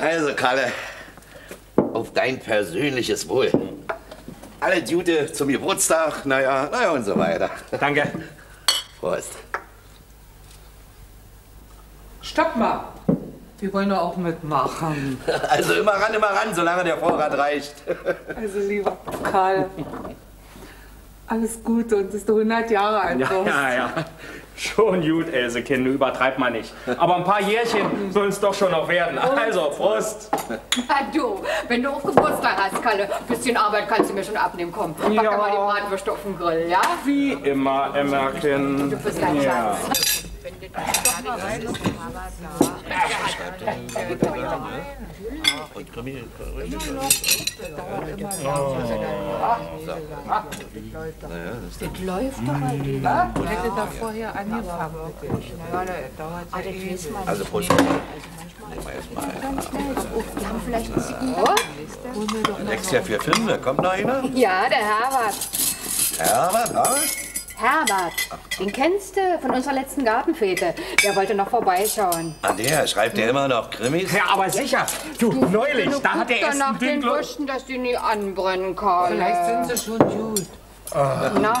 Also, Kalle, auf dein persönliches Wohl. Alle Gute zum Geburtstag, naja, naja und so weiter. Danke. Prost. Stopp mal. Wir wollen doch auch mitmachen. Also immer ran, immer ran, solange der Vorrat reicht. Also, lieber Karl, alles Gute und dass du 100 Jahre alt Ja, wirst. ja, ja. Schon gut, Elsekind, übertreib mal nicht. Aber ein paar Jährchen sollen es doch schon noch werden. Also, Prost. Na du, wenn du auf Geburtstag hast, Kalle, bisschen Arbeit kannst du mir schon abnehmen. Komm, pack Ja. mal die Bratwürste auf den Grill, ja? Wie immer, Emmerchen. Du bist ein Ja. Schatz. Das läuft doch mal wieder. Ich hätte da vorher angefangen. Also. Prost. Wir erst mal Wir haben vielleicht ein Zigarre. Extra für Filme. Kommt noch einer? Ja, der Herbert. Herbert, ah? Herbert, den kennst du von unserer letzten Gartenfete. Der wollte noch vorbeischauen. Ah, der, schreibt der immer noch Krimis? Ja, aber sicher. Du, neulich, da hat er erst nach den. Würsten, dass die nie anbrennen, Karl. Vielleicht sind sie schon gut. Na,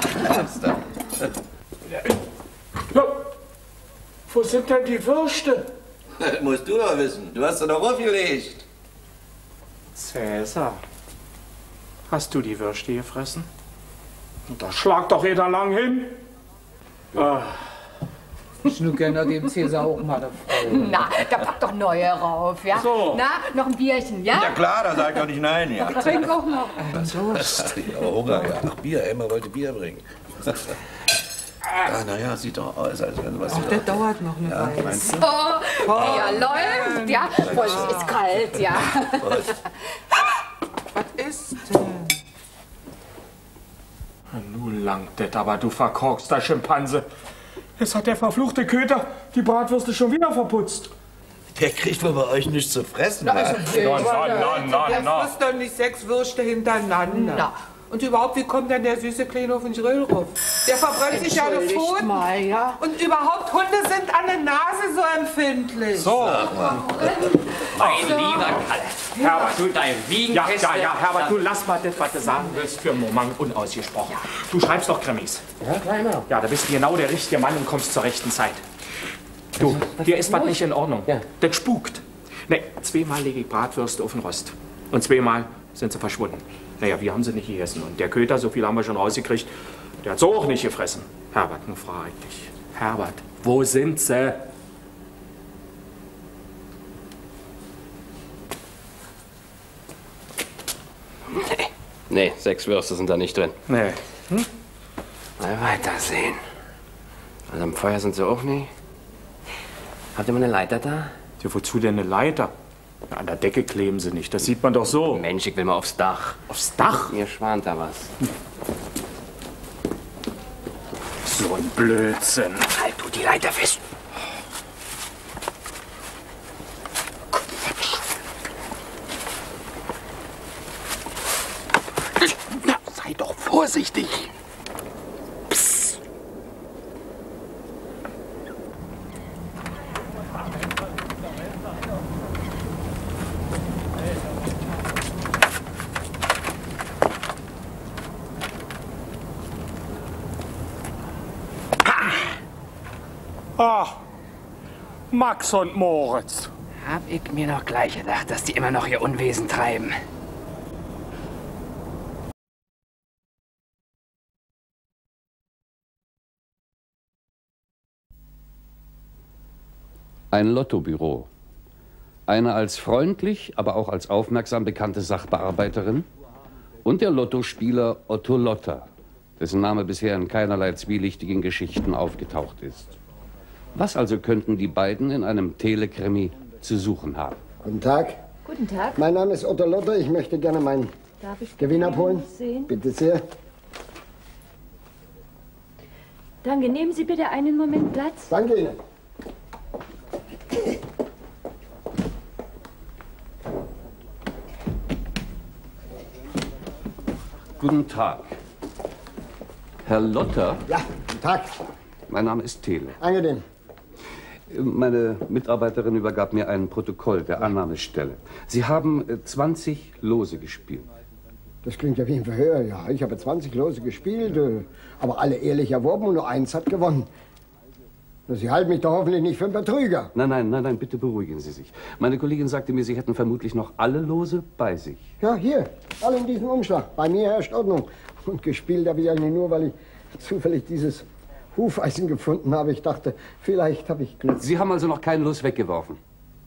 Ja, wo sind denn die Würste? Das musst du doch wissen. Du hast sie doch aufgelegt. Cäsar, hast du die Würste gefressen? Da schlag doch jeder lang hin. Schnuckerner dem Cäsar auch mal eine Frau. na, da pack doch neue rauf, ja? So. Na, noch ein Bierchen, ja? Ja klar, da sag ich doch nicht nein, ja. Trink auch noch. Aber Hunger, ja. Ach, Bier, Emma wollte Bier bringen. Ah, naja, sieht doch aus, als wenn was. Das dauert noch eine Weile. Meinst du? Oh, ja, läuft, ja? Vorsicht, ist kalt, ja? Was ist denn? Nu langt det aber, du verkorkster Schimpanse. Jetzt hat der verfluchte Köter die Bratwürste schon wieder verputzt. Der kriegt wohl bei euch nichts zu fressen. Na, na, na, na, Der na. frisst doch nicht sechs Würste hintereinander. Na. Und überhaupt, wie kommt denn der süße Kleine auf den? Der verbrennt sich ja Entschuldigt Pfoten. mal, ja? Und überhaupt, Hunde sind an der Nase so empfindlich. So, Mein lieber Kalle, Herbert, du dein Ja, Wiegenfeste. ja, ja, Herbert, du lass mal das, was du sagen willst, für einen Moment unausgesprochen. Du schreibst doch Krimis. Ja, kleiner. Ja, da bist du genau der richtige Mann und kommst zur rechten Zeit. Du, hier ist was nicht in Ordnung. Ja. Das spukt. Nee, zweimal lege ich Bratwürste auf den Rost. Und zweimal sind sie verschwunden. Naja, wir haben sie nicht gegessen. Und der Köter, so viel haben wir schon rausgekriegt, der hat so auch nicht gefressen. Herbert, nun frage ich dich. Herbert, wo sind sie? Nee, sechs Würste sind da nicht drin. Nee. Mal weitersehen. Also am Feuer sind sie auch nicht. Habt ihr mal eine Leiter da? Ja, wozu denn eine Leiter? Ja, an der Decke kleben sie nicht. Das sieht man doch so. Mensch, ich will mal aufs Dach. Aufs Dach? Mir schwant da was. So ein Blödsinn. Halt du die Leiter fest. Na, sei doch vorsichtig. Ah, Max und Moritz. Hab ich mir noch gleich gedacht, dass die immer noch ihr Unwesen treiben. Ein Lottobüro. Eine als freundlich, aber auch als aufmerksam bekannte Sachbearbeiterin und der Lottospieler Otto Lotter, dessen Name bisher in keinerlei zwielichtigen Geschichten aufgetaucht ist. Was also könnten die beiden in einem Telekrimi zu suchen haben? Guten Tag. Guten Tag. Mein Name ist Otto Lotter. Ich möchte gerne meinen Darf ich Gewinn abholen. sehen? Bitte sehr. Danke. Nehmen Sie bitte einen Moment Platz. Danke Ihnen. Guten Tag. Herr Lotter, Ja, guten Tag. mein Name ist Tele. Angenehm. Meine Mitarbeiterin übergab mir ein Protokoll der Annahmestelle. Sie haben äh, 20 Lose gespielt. Das klingt ja wie ein Verhör, ja. Ich habe 20 Lose gespielt, äh, aber alle ehrlich erworben und nur eins hat gewonnen. Sie halten mich doch hoffentlich nicht für einen Betrüger. Nein, nein, nein, nein, bitte beruhigen Sie sich. Meine Kollegin sagte mir, Sie hätten vermutlich noch alle Lose bei sich. Ja, hier, alle in diesem Umschlag. Bei mir herrscht Ordnung. Und gespielt habe ich eigentlich nur, weil ich zufällig dieses Hufeisen gefunden habe. Ich dachte, vielleicht habe ich Glück. Sie haben also noch kein Los weggeworfen?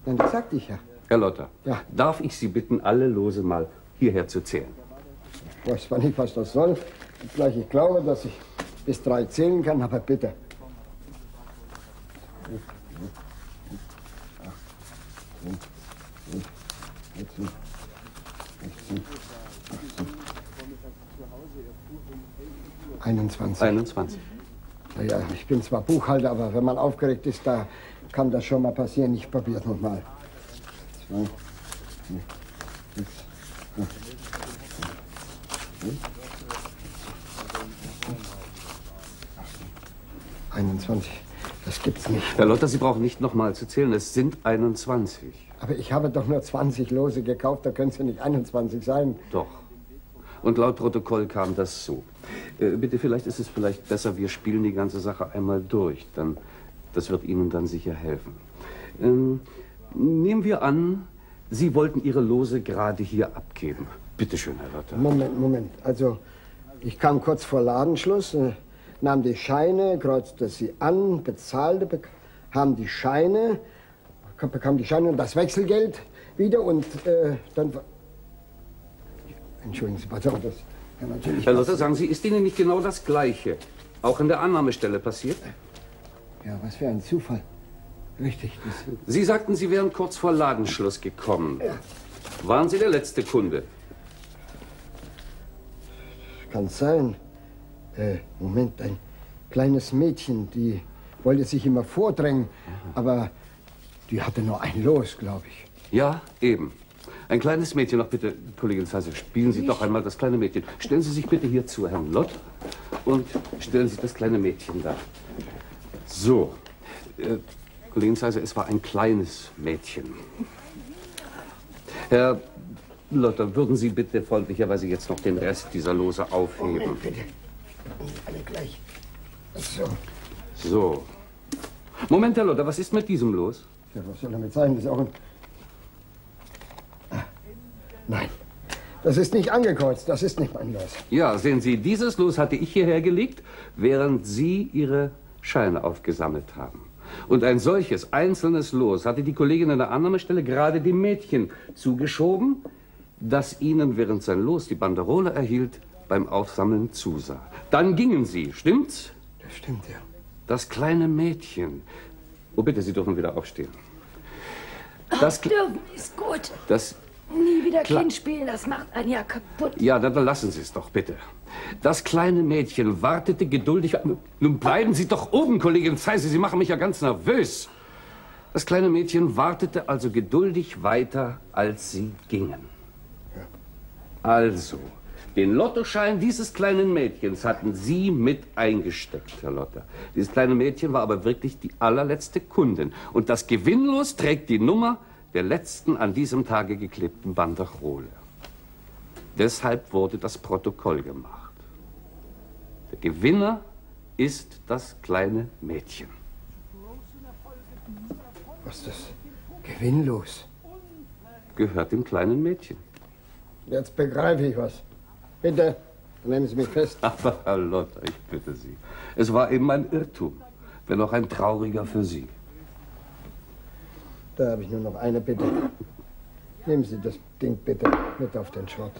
Nein, das sagte ich ja. Herr Lotter, Ja. darf ich Sie bitten, alle Lose mal hierher zu zählen? Ich weiß zwar nicht, was das soll. Gleich ich glaube, dass ich bis drei zählen kann, aber bitte. Einundzwanzig. 21. Naja, ich bin zwar Buchhalter, aber wenn man aufgeregt ist, da kann das schon mal passieren. Ich probier's noch mal. Zwei, vier, sechs, acht, neun, 21. Das gibt's nicht. Herr Lotter, Sie brauchen nicht noch mal zu zählen. Es sind 21. Aber ich habe doch nur 20 Lose gekauft, da können es ja nicht 21 sein. Doch. Und laut Protokoll kam das so. Äh, bitte, vielleicht ist es vielleicht besser, wir spielen die ganze Sache einmal durch. Dann, das wird Ihnen dann sicher helfen. Ähm, nehmen wir an, Sie wollten Ihre Lose gerade hier abgeben. Bitte schön, Herr Lotter. Moment, Moment. Also, ich kam kurz vor Ladenschluss, äh, nahm die Scheine, kreuzte sie an, bezahlte, bekam die Scheine, bekam die Scheine und das Wechselgeld wieder und äh, dann. Entschuldigen Sie, pardon, das kann natürlich. Herr Lotter, sagen Sie, ist Ihnen nicht genau das Gleiche auch an der Annahmestelle passiert? Ja, was für ein Zufall. Richtig. Sie sagten, Sie wären kurz vor Ladenschluss gekommen. Waren Sie der letzte Kunde? kann sein. Äh, Moment, ein kleines Mädchen, die wollte sich immer vordrängen, aber die hatte nur ein Los, glaube ich. Ja, eben. Ein kleines Mädchen, noch bitte, Kollegin Zeise, spielen Sie doch einmal das kleine Mädchen. Stellen Sie sich bitte hier zu Herrn Lott und stellen Sie das kleine Mädchen da. So, äh, Kollegin Zeise, es war ein kleines Mädchen. Herr Lotter, würden Sie bitte freundlicherweise jetzt noch den Rest dieser Lose aufheben? Moment, bitte. Alle gleich. So. So. Moment, Herr Lotter, was ist mit diesem los? Ja, was soll damit sein? Das ist auch ein. Nein. Das ist nicht angekreuzt. Das ist nicht mein Los. Ja, sehen Sie, dieses Los hatte ich hierher gelegt, während Sie Ihre Scheine aufgesammelt haben. Und ein solches einzelnes Los hatte die Kollegin an der Annahmestelle gerade dem Mädchen zugeschoben, das Ihnen, während sein Los die Banderole erhielt, beim Aufsammeln zusah. Dann gingen Sie, stimmt's? Das stimmt, ja. Das kleine Mädchen. Oh, bitte, Sie dürfen wieder aufstehen. Das, Kle- Dürfen ist gut. das Nie wieder Klar. Kind spielen, das macht einen ja kaputt. Ja, dann dann lassen Sie es doch, bitte. Das kleine Mädchen wartete geduldig. Nun bleiben Sie doch oben, Kollegin Zeise, Sie machen mich ja ganz nervös. Das kleine Mädchen wartete also geduldig weiter, als Sie gingen. Also, den Lottoschein dieses kleinen Mädchens hatten Sie mit eingesteckt, Herr Lotter. Dieses kleine Mädchen war aber wirklich die allerletzte Kundin. Und das Gewinnlos trägt die Nummer der letzten an diesem Tage geklebten Banderole. Deshalb wurde das Protokoll gemacht. Der Gewinner ist das kleine Mädchen. Was ist das? Gewinnlos. Gehört dem kleinen Mädchen. Jetzt begreife ich was. Bitte, nehmen Sie mich fest. Aber Herr Lotter, ich bitte Sie. Es war eben ein Irrtum, wenn auch ein trauriger für Sie. Da habe ich nur noch eine Bitte. Nehmen Sie das Ding bitte mit auf den Schrott.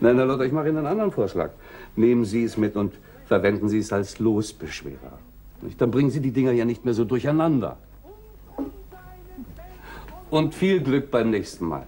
Nein, Herr Lotter, ich mache Ihnen einen anderen Vorschlag. Nehmen Sie es mit und verwenden Sie es als Losbeschwerer. Dann bringen Sie die Dinger ja nicht mehr so durcheinander. Und viel Glück beim nächsten Mal.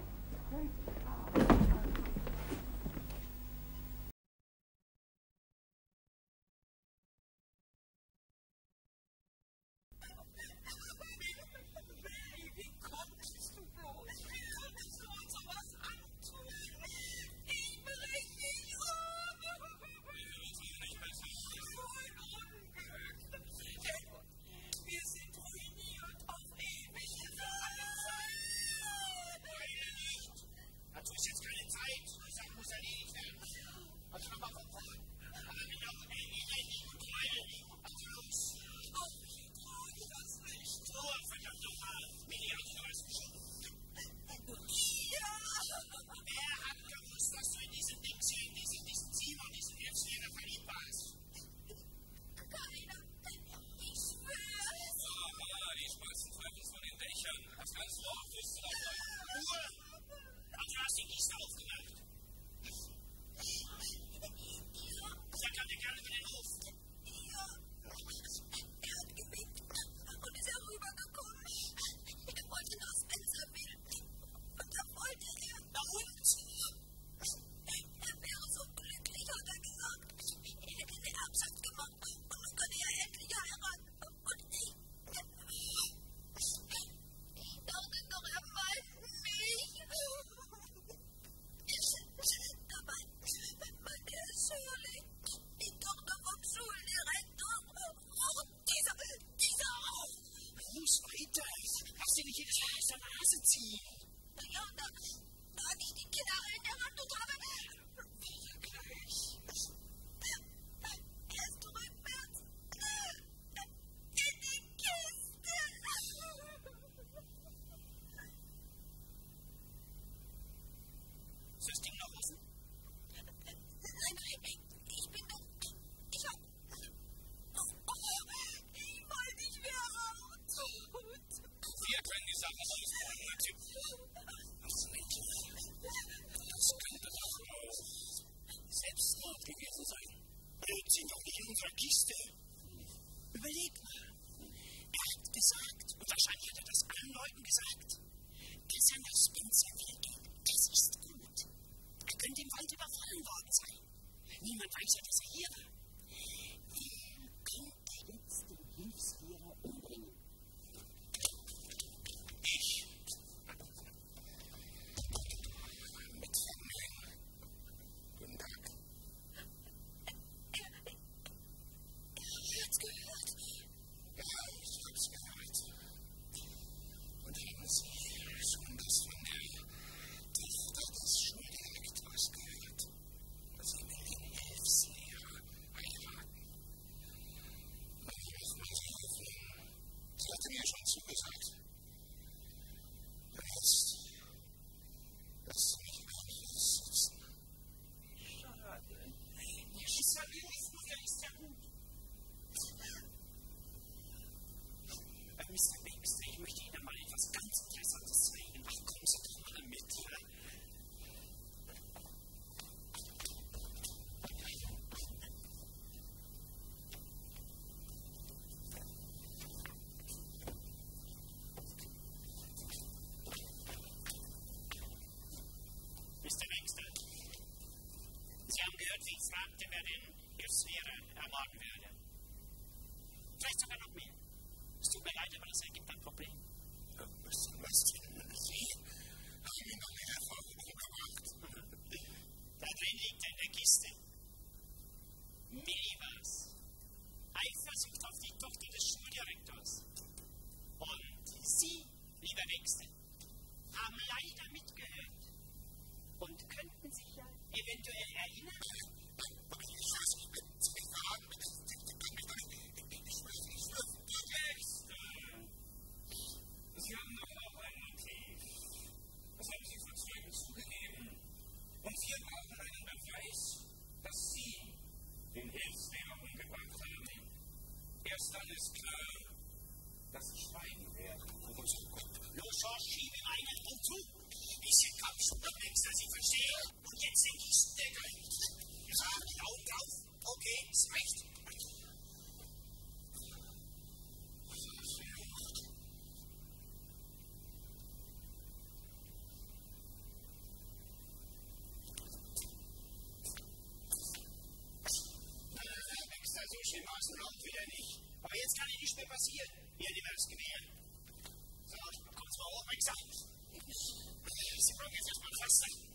Jetzt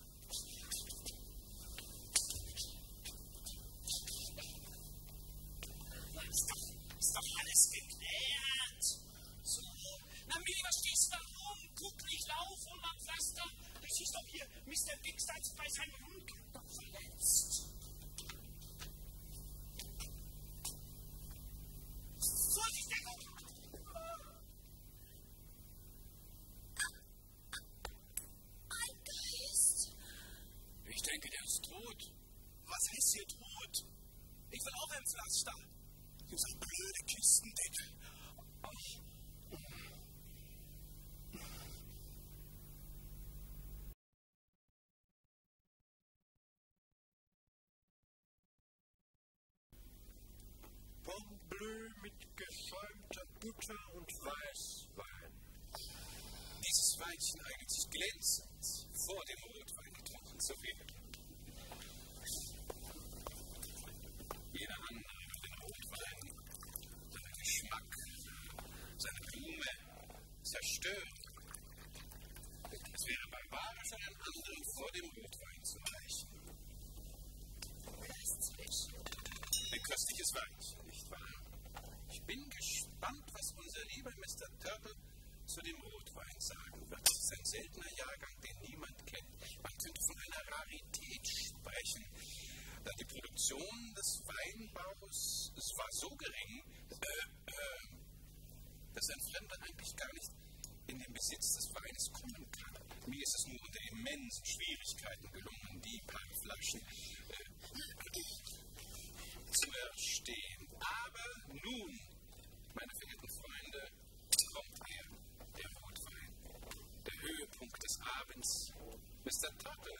Mr. Toggle,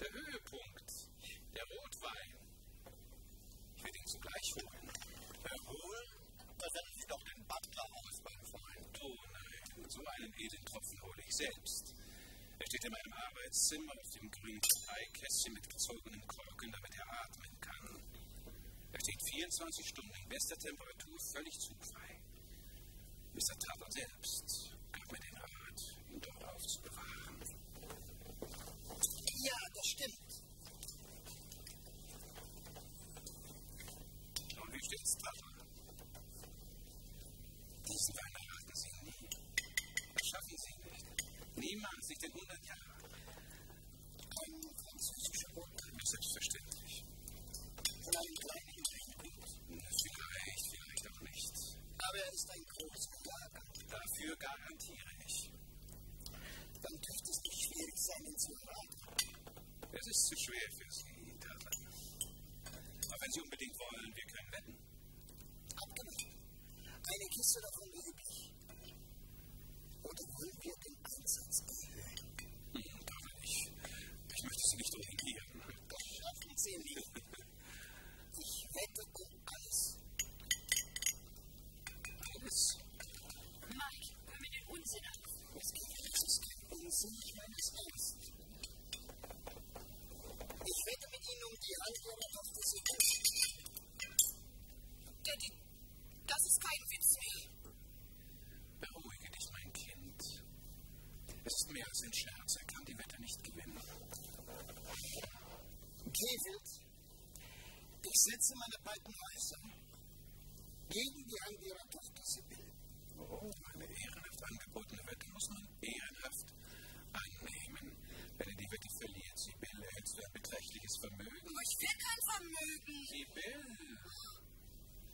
der Höhepunkt, der Rotwein. Ich werde ihn zugleich holen. Äh, holen? Da senden Sie doch den Butler aus, mein Freund. Oh nein, so einen edlen Tropfen hole ich selbst. Er steht in meinem Arbeitszimmer auf dem grünen Eikästchen mit gezogenen Korken, damit er atmen kann. Er steht 24 Stunden in bester Temperatur, völlig zugfrei. Mr. Tuggle selbst gab mir den Rat, ihn dort aufzubewahren. Und wie steht's Tupper? Diesen Wein erraten Sie nie. Das schaffen Sie nicht. Niemals, nicht in 100 Jahren. Ein französischer Wodka. Selbstverständlich. Von einem kleinen. Vielleicht, vielleicht auch nicht. Aber er ist ein großer Lager. Dafür garantiere ich. Dann dürfte es nicht schwierig sein, ihn zu erraten. Es ist zu schwer für Sie. Aber wenn Sie unbedingt wollen, wir können wetten. Abgemacht. Eine Kiste davon wäre üblich. Oder wollen wir den Einsatz erhöhen? Hm, Tata, ich, ich möchte Sie nicht ruinieren. Das schaffen Sie nicht. Die Ihrer Tochter Sibyl. Daddy, das ist kein Witz mehr. Beruhige dich, mein Kind. Es ist mehr als ein Scherz. Er kann die Wette nicht gewinnen. David, ich setze meine beiden Häuser gegen die Hand Ihrer Tochter Sibyl. Oh, eine ehrenhaft angebotene Wette muss man ehrenhaft annehmen. Wenn er die verliert, Sibyl, erhältst du ein beträchtliches Vermögen. Ich will kein Vermögen. Sibyl,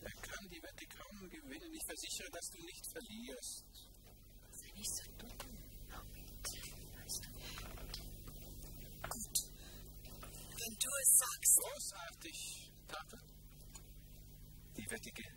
er kann die Wette kaum gewinnen. Ich versichere, dass du nicht verlierst. Sei nicht so dumm. Gut. Wenn du es sagst. Großartig, Tafel. Die Wette gilt.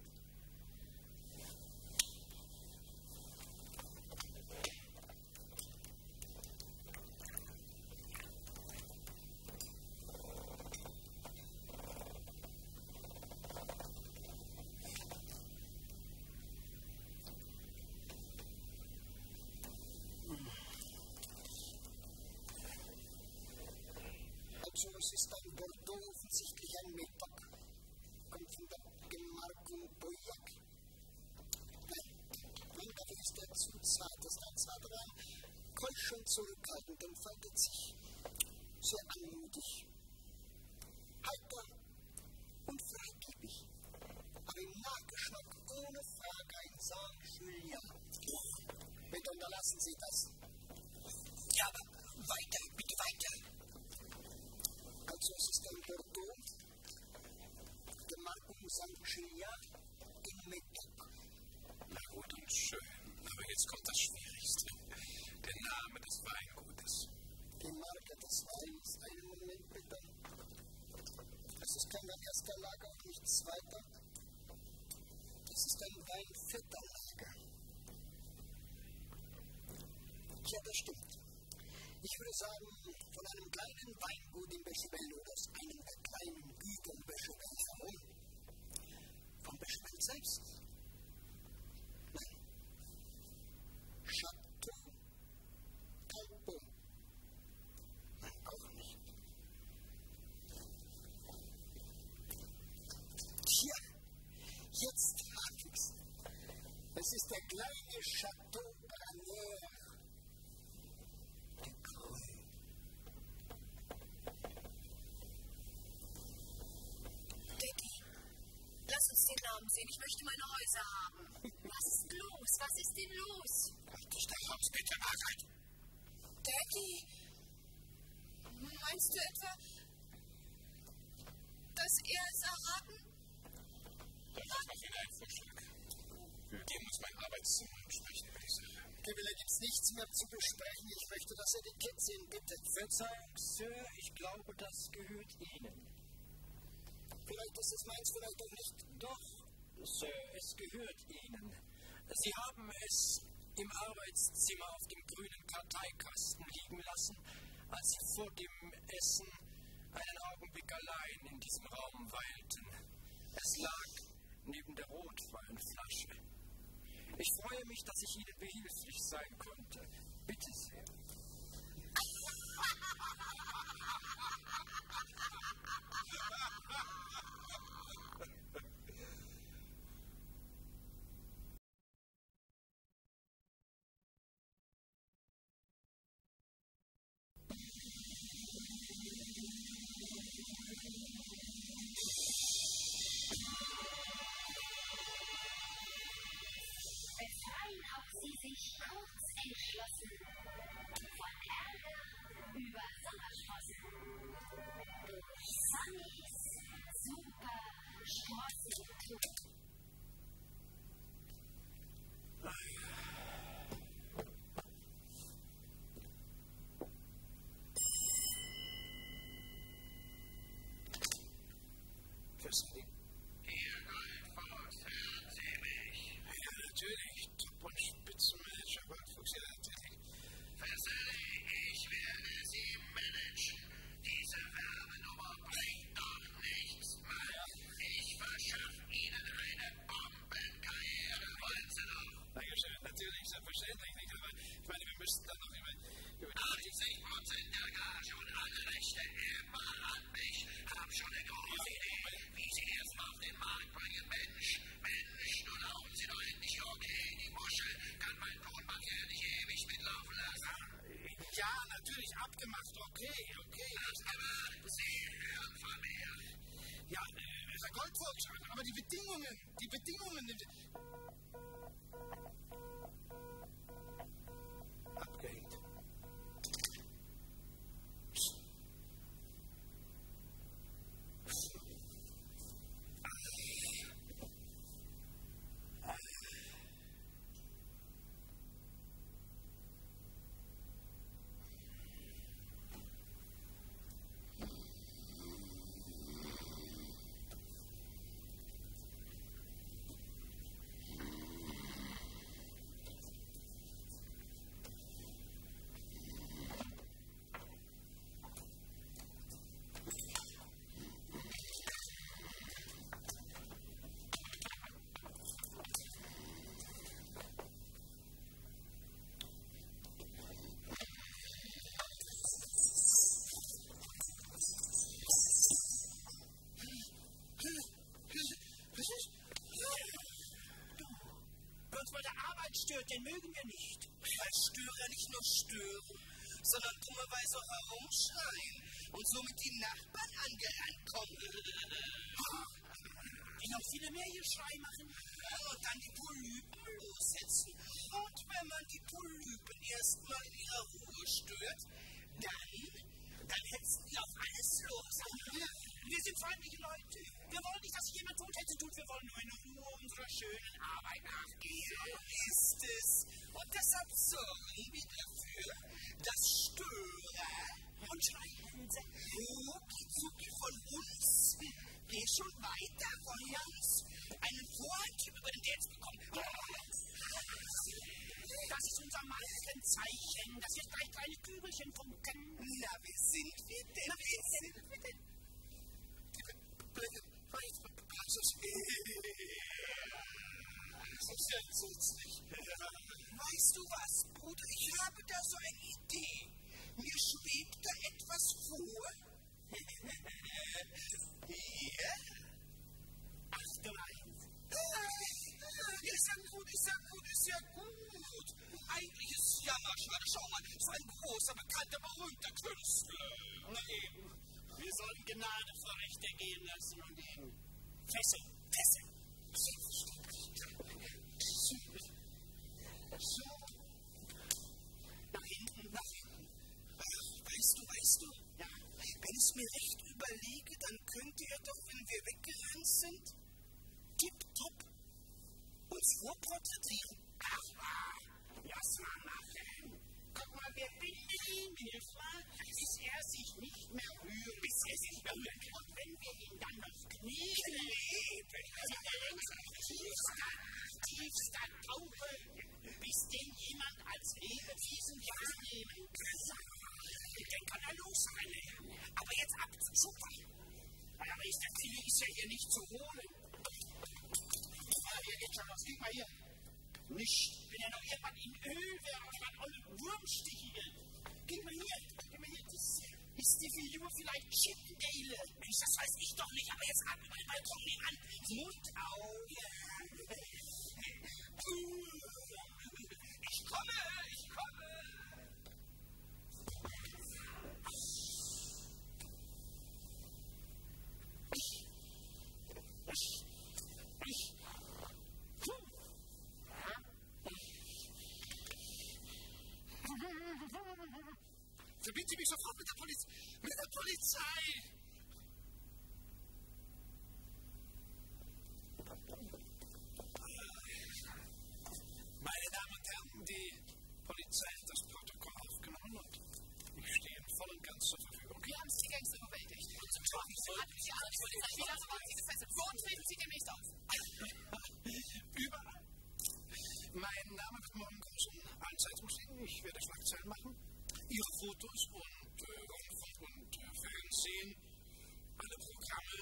Ja, das stimmt. Ich würde sagen, von einem kleinen Weingut in Beschwell oder aus einem der kleinen Güter Beschwell herum. Von Beschwell selbst. Nicht der Haus, bitte, Margaret. Daddy, meinst du etwa, dass er es erraten? Dann mach noch wieder einen Vorschlag. Wir gehen uns mein Arbeitszimmer und sprechen über die Sache. Da gibt's nichts mehr zu besprechen. Ich möchte das Etikett sehen, bitte. Verzeihung, Sir, ich glaube, das gehört Ihnen. Vielleicht ist es meins, vielleicht auch nicht. Doch, Sir, es gehört Ihnen. Sie haben es im Arbeitszimmer auf dem grünen Karteikasten liegen lassen, als Sie vor dem Essen einen Augenblick allein in diesem Raum weilten. Es lag neben der Rotweinflasche. Ich freue mich, dass ich Ihnen behilflich sein konnte. Bitte sehr. den mögen wir nicht. Weil Störer nicht nur stören, sondern dummerweise auch herumschreien und somit die Nachbarn angerannt kommen. Die noch viele mehr hier Schrei machen. Und dann die Polypen lossetzen. Und wenn man die Polypen erstmal in ihrer Ruhe stört, dann, dann hetzen die auf alles los. Wir sind freundliche Leute. Wir wollen nicht, dass sich jemand tot hätte tut. Wir wollen nur in Ruhe unserer schönen Arbeit nachgehen. So ist es. Und deshalb sorgen wir dafür, dass Störer und Schreihälse rucki von uns, geh schon weiter von uns, einen Vortyp über den Dance bekommen. Das ist unser Markenzeichen, dass wir drei kleine Kügelchen funken. Na, wie sind wir denn? Na, wie sind wir denn? Das ist ja entsetzlich. Weißt du was, Bruder? Ich habe da so eine Idee. Mir schwebt da etwas vor. Hier? Achtung, eins. Ist ja gut, ist ja gut, ist ja gut. Eigentlich ist es jammerschade. Schau mal, so ein großer, bekannter, berühmter Künstler. Na eben. Wir sollten Gnade vor Rechte gehen lassen und ihn fesseln. Fesseln. So. Nach hinten, nach hinten. Weißt du, weißt du? Ja. Wenn ich es mir recht überlege, dann könnte er doch, wenn wir weggerannt sind, tipptopp uns vorporträtieren. Ach, lass mal machen. Guck mal, wir binden ihn, nicht wahr? Bis er sich nicht mehr rührt. Bis er sich rührt. Und wenn wir ihn dann noch kneten, sind wir längst auf tiefster, tiefster Tauche, bis den jemand als Lebewesen wahrnehmen kann. Dann kann er losrennen. Aber jetzt ab zum Schupfer. Aber ist der Ziel ist ja hier nicht zu holen. Ah, hier geht schon was. Gib mal hier. Nicht, wenn er noch irgendwann in Öl wäre oder an olle Wurmstichige. Geh mal her, geh mal her. Das ist die Figur vielleicht Chippendale. Mensch, das weiß ich doch nicht, aber jetzt ran über den Balkon nebenan. Mundauge. Ich komme, ich komme. Verbinden Sie mich sofort mit der, Poliz mit der Polizei! Meine Damen und Herren, die Polizei hat das Protokoll aufgenommen und ich stehe voll und ganz zur Verfügung. Wir haben die Gangster überwältigt. Und zum Teufel, so hat die andere Polizei. Wie lange waren Sie gefesselt? Wo treten Sie demnächst auf? Überall. Mein Name wird morgen groß in allen Zeitungsstehen. Ich werde. Ihre Fotos und äh, Rundfunk und äh, Fernsehen, alle Programme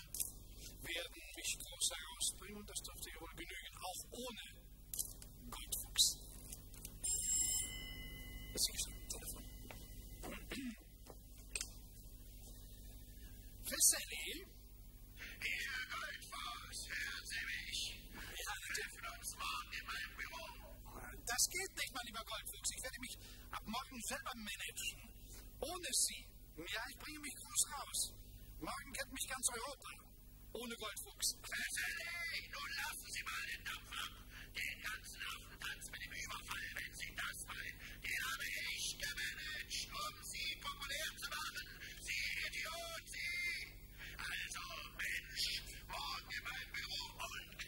werden mich groß herausbringen und das dürfte ja wohl genügen, auch ohne Goldfuchs. Das ist ein Telefon. Fesseli? Das geht nicht, mein lieber Goldfuchs. Ich werde mich ab morgen selber managen. Ohne Sie. Ja, ich bringe mich groß raus. Morgen kennt mich ganz Europa. Ohne Goldfuchs. Fesseli, nun lassen Sie mal den Dampf ab. Den ganzen Affentanz mit dem Überfall, wenn Sie das wollen, den habe ich gemanagt, um Sie populär zu machen. Sie Idiot, Sie! Also, Mensch, morgen in meinem Büro und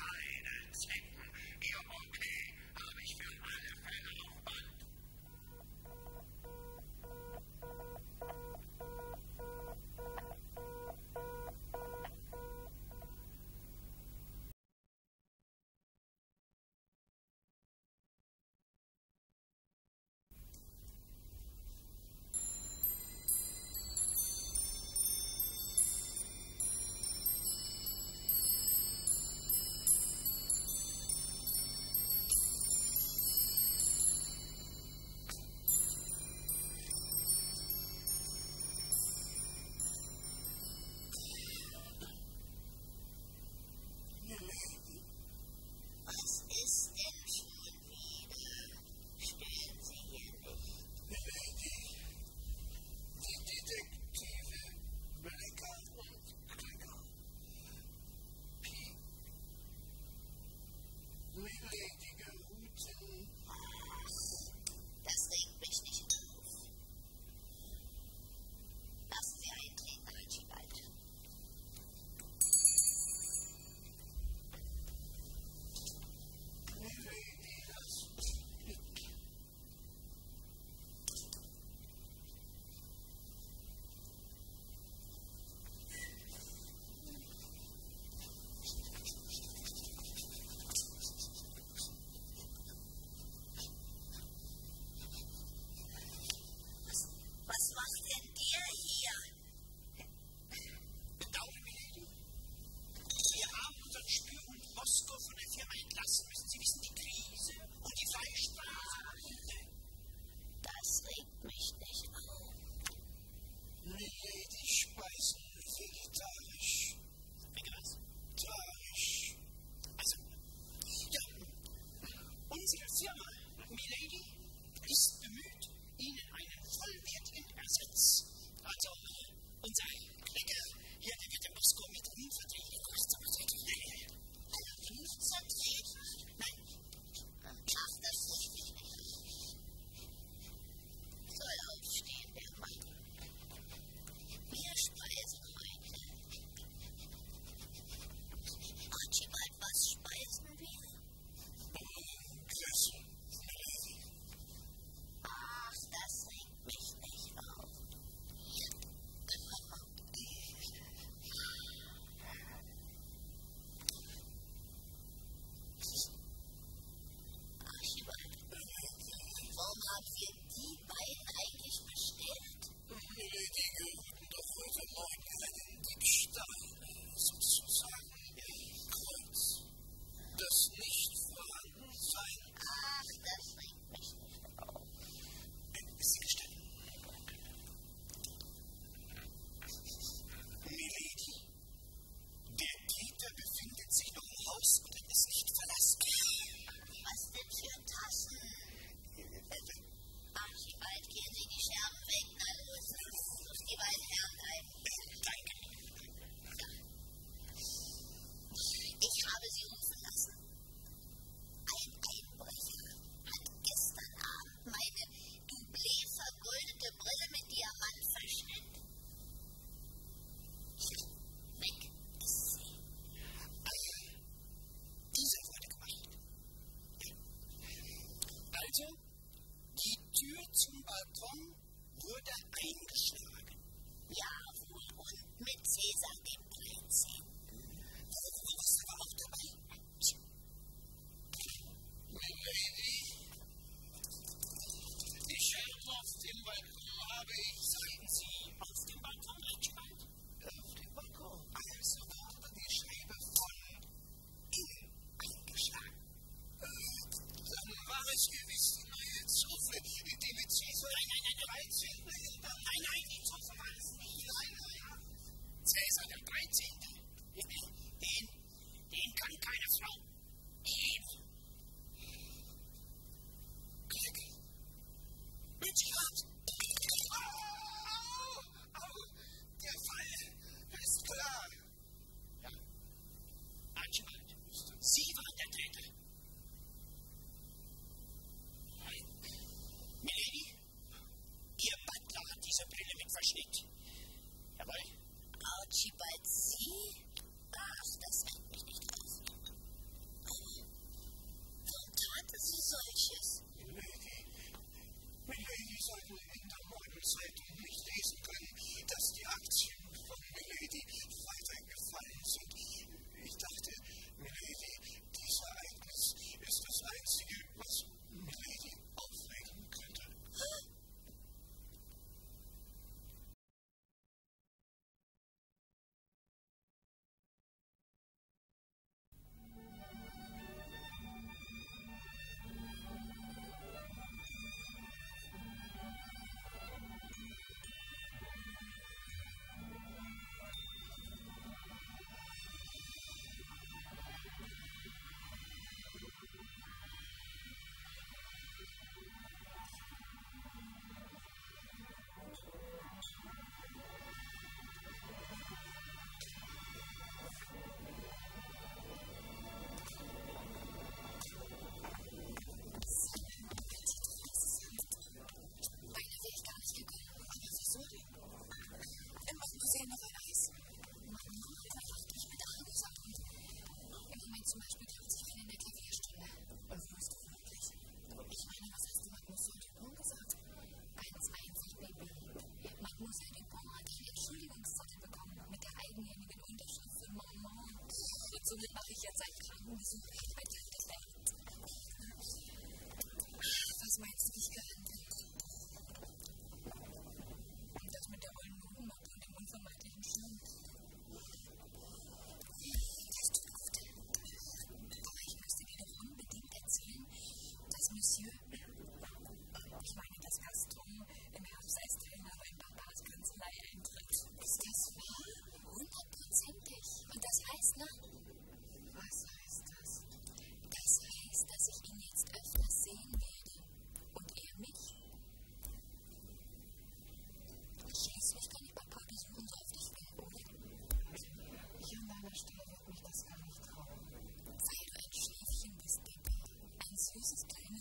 somit mache ich jetzt einen Krankenbesuch.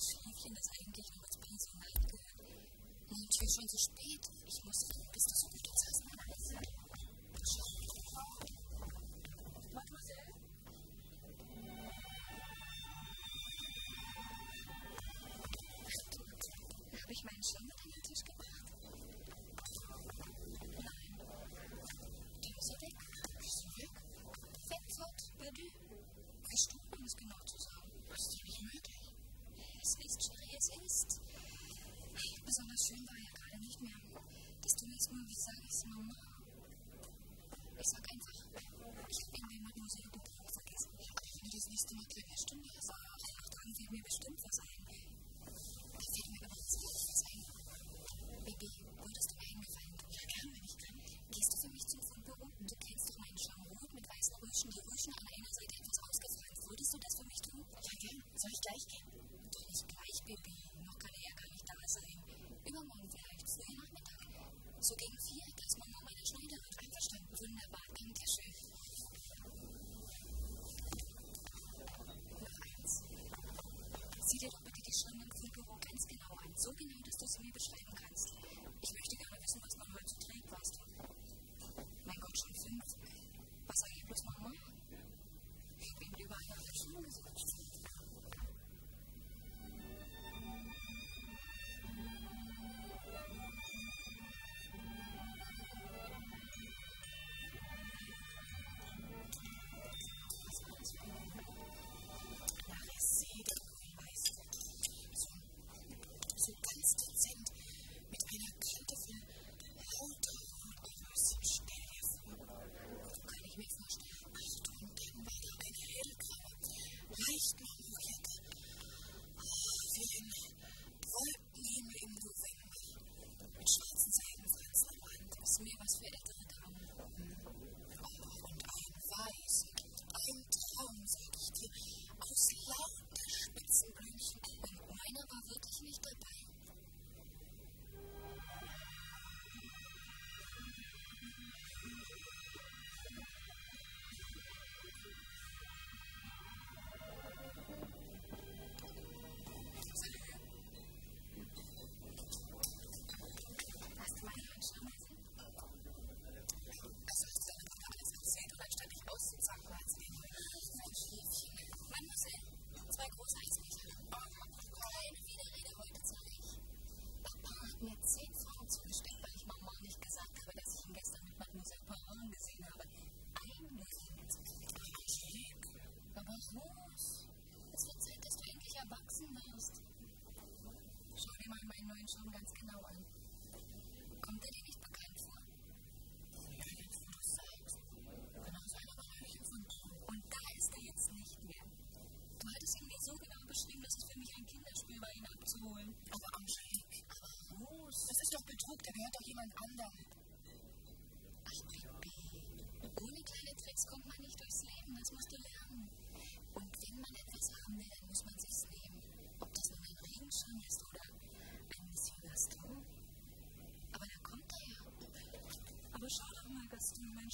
Schäfchen, das eigentlich noch als Pensionat gehört. Mensch, schon so spät. Ich muss bis das so zur Sonne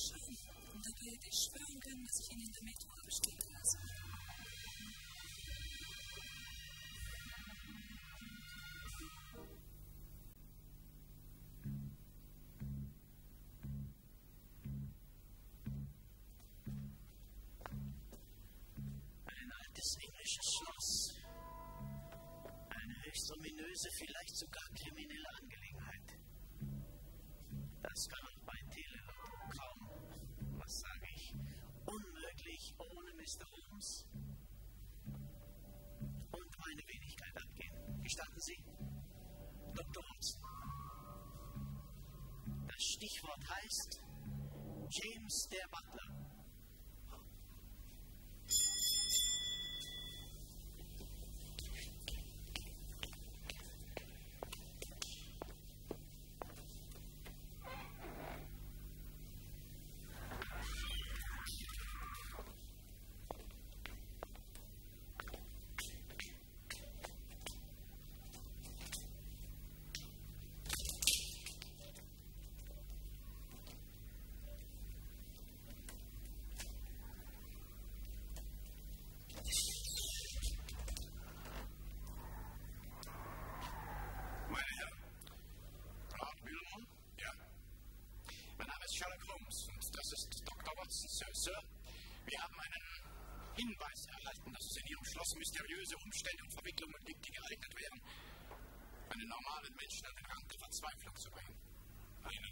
Scham. Und dabei die Schwärmen, was ich ihnen in der Methode vorbestimmt lasse.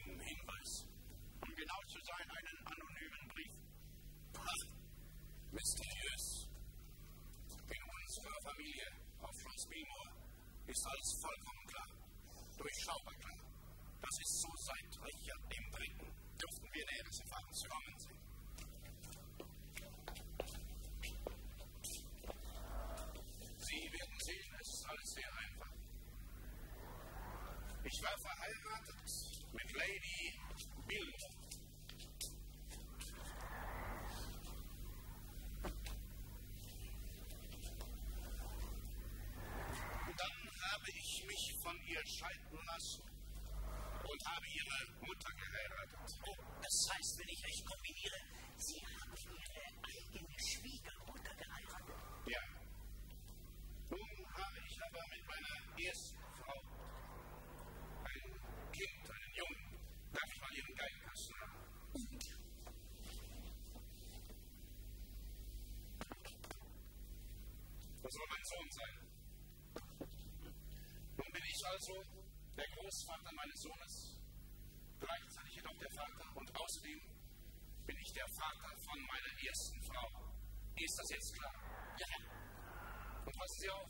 Einen Hinweis? Um genau zu sein, einen anonymen Brief. Mysteriös. In unserer Familie auf Schloss Bilmore ist alles vollkommen klar. Durchschaubar klar. Das ist so seit Richard dem Dritten. Dürften wir Näheres erfahren zu kommen sehen. Sie werden sehen, es ist alles sehr einfach. Ich war Meines Sohnes, gleichzeitig jedoch der Vater und außerdem bin ich der Vater von meiner ersten Frau. Ist das jetzt klar? Ja. Und passen Sie auf.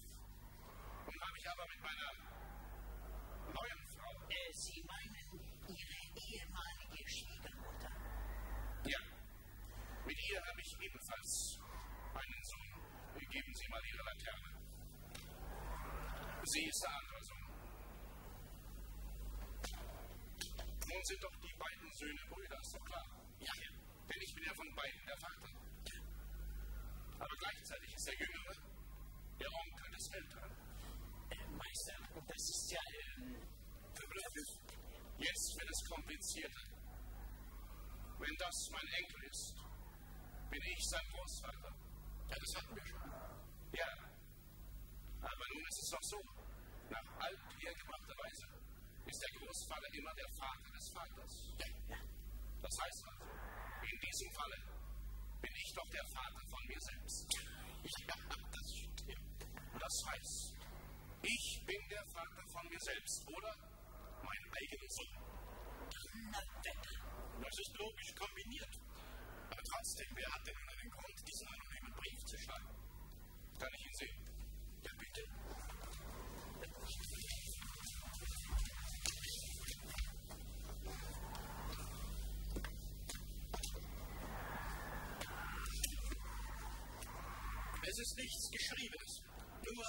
Nun habe ich aber mit meiner neuen Frau. Äh, Sie meinen Ihre ehemalige Schwiegermutter? Ja. Mit ihr habe ich ebenfalls einen Sohn. Geben Sie mal Ihre Laterne. Sie ist der Nun sind doch die beiden Söhne Brüder, ist doch klar. Ja, denn ich bin ja von beiden der Vater. Aber gleichzeitig ist der Jüngere der Onkel des Älteren. Äh, Meister, das ist ja, ähm. Jetzt wird es komplizierter. Wenn das mein Enkel ist, bin ich sein Großvater. Ja, das hatten wir schon. Ja. Aber nun ist es doch so. Nach althergebrachter Weise ist der Großvater immer der Vater des Vaters. Das heißt also, in diesem Falle bin ich doch der Vater von mir selbst. Ja, das stimmt. Das heißt, ich bin der Vater von mir selbst, oder mein eigener Sohn. Das ist logisch kombiniert. Aber trotzdem, wer hat denn einen Grund, diesen anonymen Brief zu schreiben? Kann ich ihn sehen? Ja, bitte. Es ist nichts Geschriebenes, nur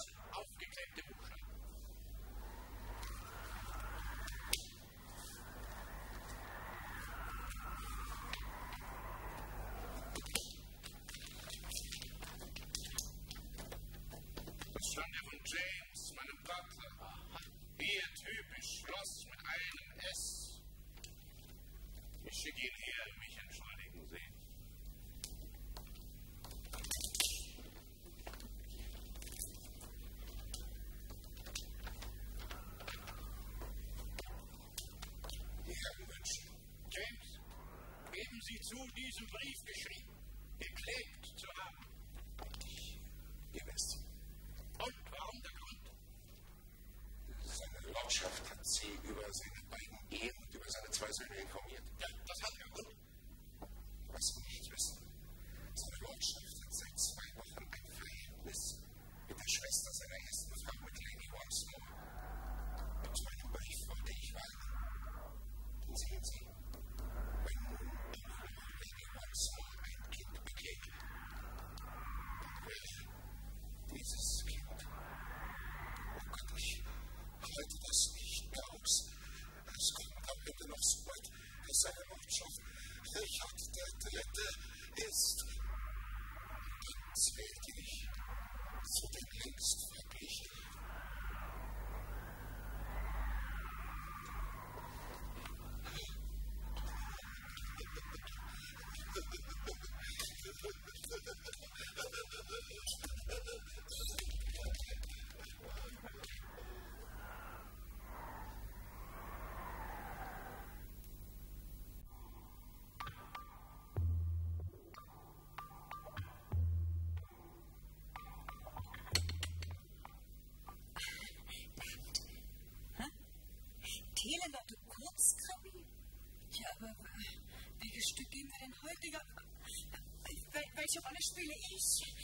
heute? Ja, äh, wel- welche Rolle spiele ich?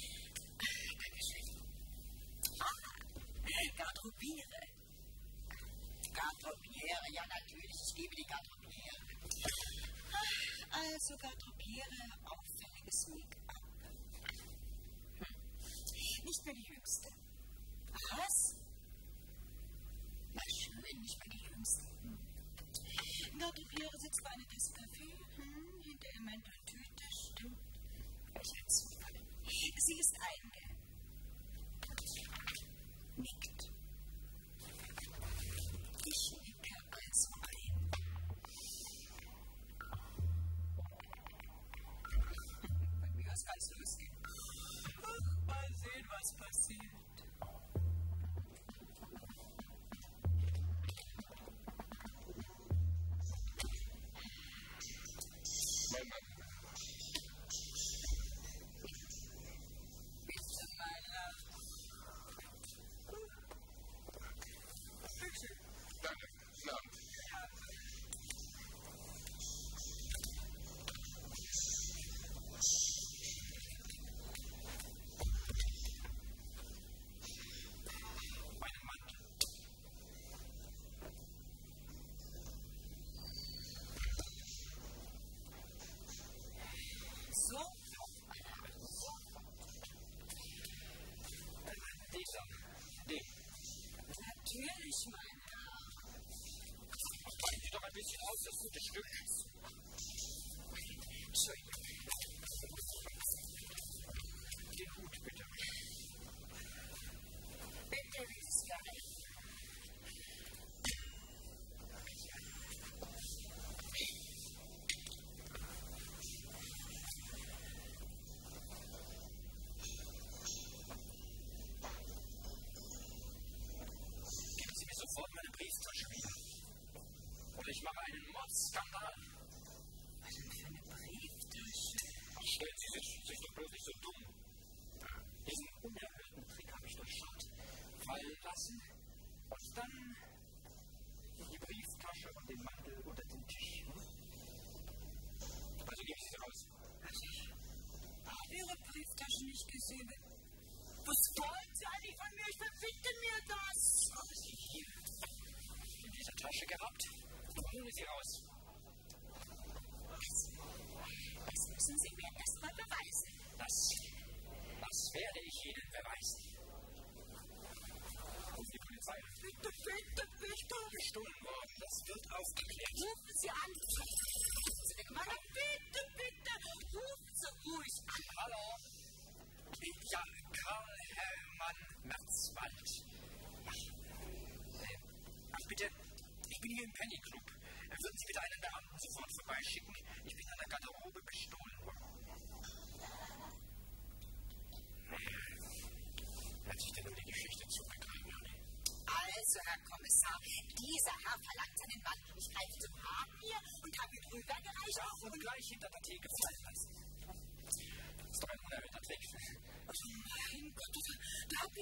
Dankeschön. Ah, Garderobiere. Garderobiere, ja natürlich, ich gebe die Garderobiere. Ah, Also Garderobiere, auffälliges Make-up. Hm. Nicht mehr die Jüngste. Was? Na schön, nicht mehr die Jüngste. Garderobiere sitzt bei einer Tasse Kaffee, hm, hinter der Manteltüte, stimmt. Welcher Zufall. Sie ist einge... nickt.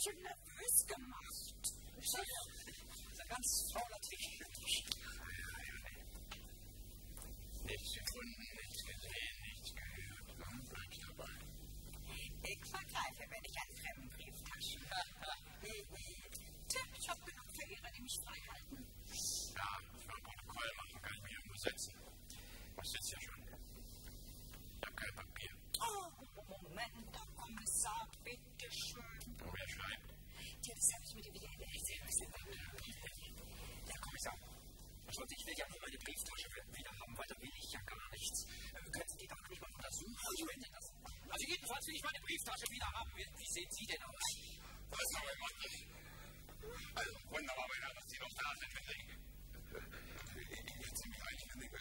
Mich ja nervös gemacht. Das ist ein ganz fauler Trick. Nichts gefunden, nichts gesehen, nichts gehört. Dann bleibst dabei. Ich vergreife, wenn ich einen fremden Brieftaschen. Tja, ich habe genug Verehrer, die mich frei halten. Ja, ich will ein Protokoll machen, kann ich mich irgendwo setzen. Was sitzt ja schon? Ich habe kein Papier. Oh, Moment, Herr Kommissar, bitteschön. Das habe ich mir wieder in der Herr Kommissar, ich will ja nur meine Brieftasche wieder haben, weil da will ich ja gar nichts. Äh, können Sie die doch nicht mal untersuchen? Ich will das. Also jedenfalls will ich meine Brieftasche wieder haben. Wie, sehen Sie denn aus? Was haben wir gemacht? Also, wunderbar, mein Herr, dass Sie noch da sind, Ich bin ziemlich eilig, wenn ich,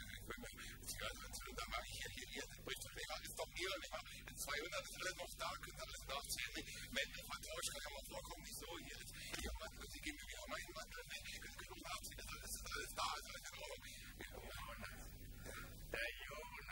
ich Zigaretten da war ich hier, hier, hier, das bricht doch leer, ist doch ehrlich, in 200 ist alles noch da, könnt ihr alles nachzählen. Wenn der vertauscht, kann ja mal vorkommen, nicht so, hier, hier, Mantel, Sie geben mir wieder meinen Mantel, ne, ich kann genug nachziehen, ist alles, ist alles da, ist alles in Ordnung. Der Jonas. Der Jonas eilte, um jemandem Geld wiederzugeben und um seinen alten Mantel abzuholen. Bloß staunlich aber irrt. Und jetzt hat das eilig, der Jonas. Staunlich schon wieder oder staunlich der Das stimmt, Herr Kommissar. Sie kennen diesen den Herrn Jonas. Ich, der Herr Jonas und ich. Wir sind alte Bekannte. Was machen wir denn da, Jonas? Wieso, ich will was den haben, die zu seinem Recht kommen lassen, Sie können,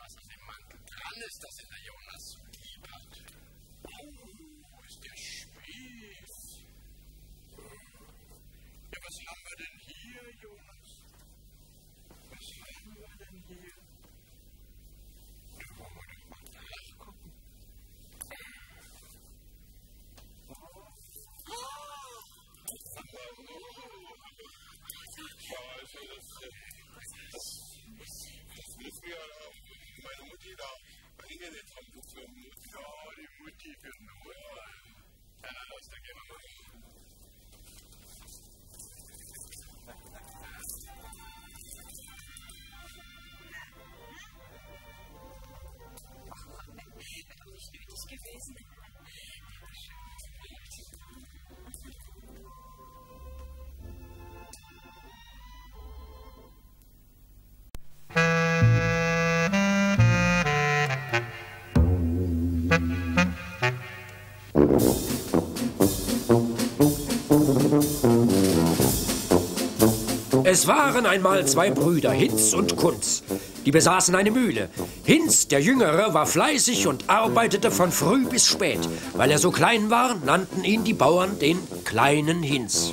Es waren einmal zwei Brüder, Hinz und Kunz. Die besaßen eine Mühle. Hinz, der Jüngere, war fleißig und arbeitete von früh bis spät. Weil er so klein war, nannten ihn die Bauern den kleinen Hinz.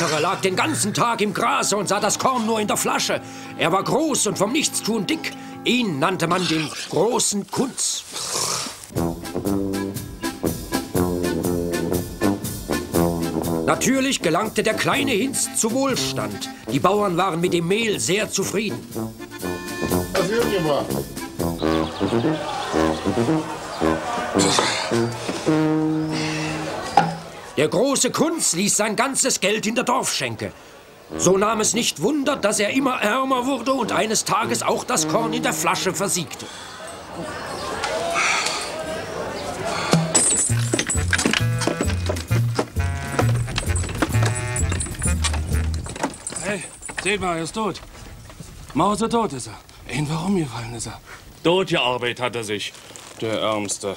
Ältere, lag den ganzen Tag im Grase und sah das Korn nur in der Flasche. Er war groß und vom Nichtstun dick. Ihn nannte man den großen Kunz. Natürlich gelangte der kleine Hinz zu Wohlstand. Die Bauern waren mit dem Mehl sehr zufrieden. Was ist gemacht? Der große Kunz ließ sein ganzes Geld in der Dorfschenke. So nahm es nicht Wunder, dass er immer ärmer wurde und eines Tages auch das Korn in der Flasche versiegte. Hey, seht mal, er ist tot. Mauser tot ist er. In warum gefallen ist er? Tot gearbeitet hat er sich, der Ärmste.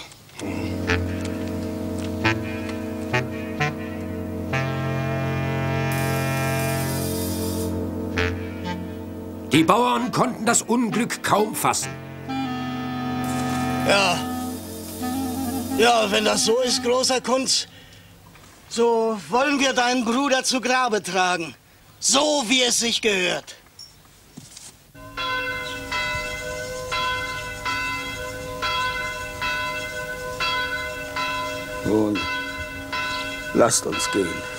Die Bauern konnten das Unglück kaum fassen. Ja. Ja, wenn das so ist, großer Kunz, so wollen wir deinen Bruder zu Grabe tragen. So, wie es sich gehört. Nun, lasst uns gehen.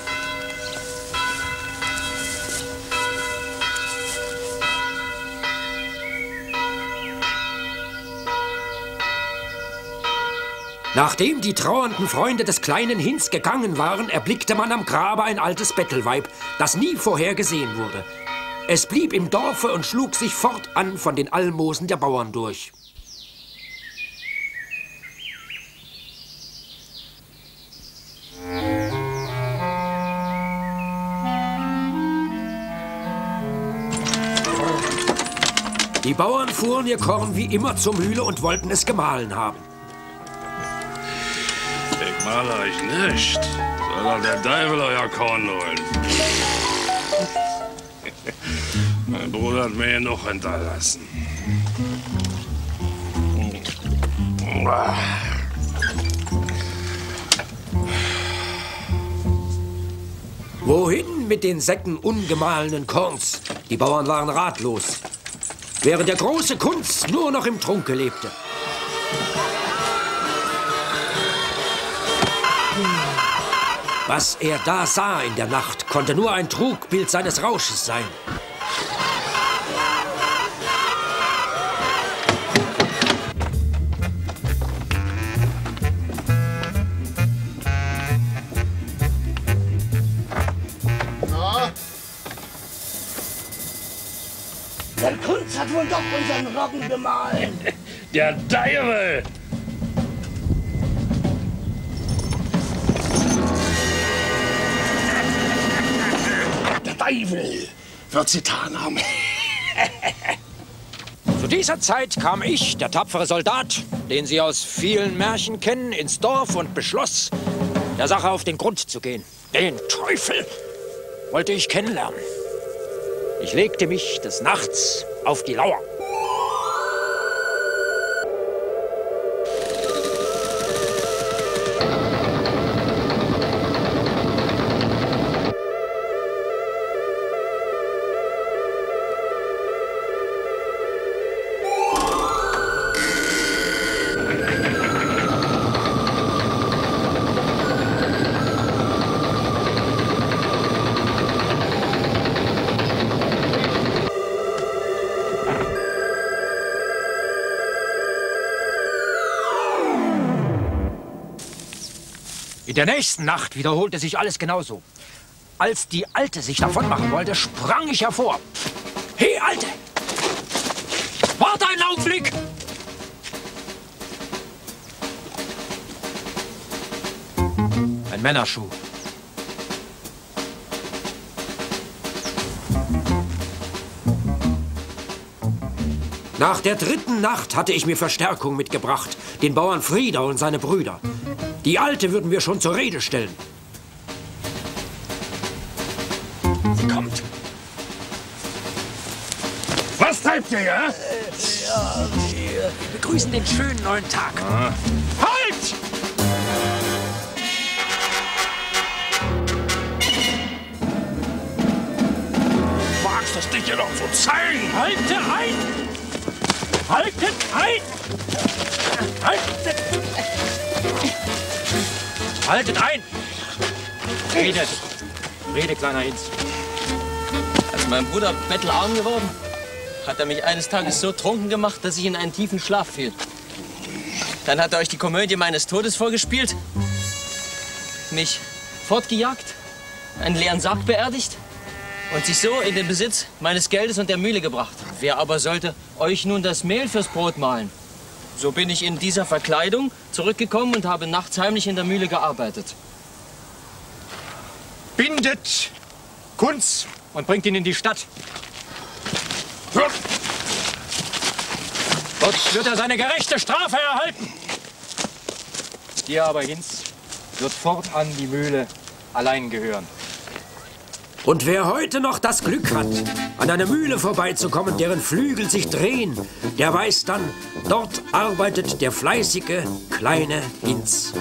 Nachdem die trauernden Freunde des kleinen Hinz gegangen waren, erblickte man am Grabe ein altes Bettelweib, das nie vorher gesehen wurde. Es blieb im Dorfe und schlug sich fortan von den Almosen der Bauern durch. Die Bauern fuhren ihr Korn wie immer zur Mühle und wollten es gemahlen haben. Mal euch nicht. Soll doch der Teufel euer Korn holen. Mein Bruder hat mir hier noch hinterlassen. Wohin mit den Säcken ungemahlenen Korns? Die Bauern waren ratlos, während der große Kunz nur noch im Trunke lebte. Was er da sah in der Nacht, konnte nur ein Trugbild seines Rausches sein. Na? Der Kunz hat wohl doch unseren Roggen gemahlen. Der Teufel! Teufel wird sie getan haben. Zu dieser Zeit kam ich, der tapfere Soldat, den Sie aus vielen Märchen kennen, ins Dorf und beschloss, der Sache auf den Grund zu gehen. Den Teufel wollte ich kennenlernen. Ich legte mich des Nachts auf die Lauer. Der nächsten Nacht wiederholte sich alles genauso. Als die Alte sich davon machen wollte, sprang ich hervor. Hey, Alte! Warte einen Augenblick! Ein Männerschuh. Nach der dritten Nacht hatte ich mir Verstärkung mitgebracht, den Bauern Frieder und seine Brüder. Die Alte würden wir schon zur Rede stellen. Sie kommt. Was treibt ihr hier? Ja, wir begrüßen den schönen neuen Tag. Halt! Wagst es dich hier noch zu zeigen? Halte ein! Haltet ein! Haltet! Haltet ein! Redet! Rede, kleiner Hinz. Als mein Bruder bettelarm geworden, hat er mich eines Tages so trunken gemacht, dass ich in einen tiefen Schlaf fiel. Dann hat er euch die Komödie meines Todes vorgespielt, mich fortgejagt, einen leeren Sarg beerdigt und sich so in den Besitz meines Geldes und der Mühle gebracht. Wer aber sollte euch nun das Mehl fürs Brot mahlen? So bin ich in dieser Verkleidung zurückgekommen und habe nachts heimlich in der Mühle gearbeitet. Bindet Kunz und bringt ihn in die Stadt. Dort wird er seine gerechte Strafe erhalten. Dir aber, Hinz, wird fortan die Mühle allein gehören. Und wer heute noch das Glück hat, an einer Mühle vorbeizukommen, deren Flügel sich drehen, der weiß dann, dort arbeitet der fleißige kleine Hinz.